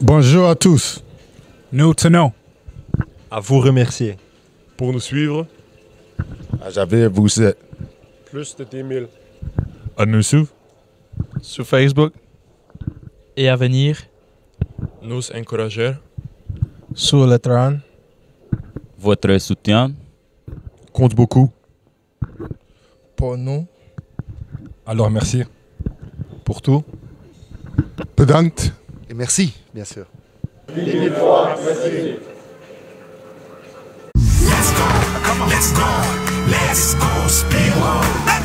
Bonjour à tous. Nous tenons. À vous remercier. Pour nous suivre, À Javier, vous êtes. plus de 10 000. À nous suivre. Sur Facebook. Et à venir, Nous encourager. Sur le train. Votre soutien Compte beaucoup. Pour nous. Alors merci. Pour tout. Bedankt. Merci, bien sûr. Let's go, let's go, let's go, speed Let's go.